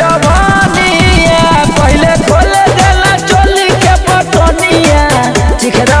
जवानिया पहले खोल देला चोली के बटनिया चिखरा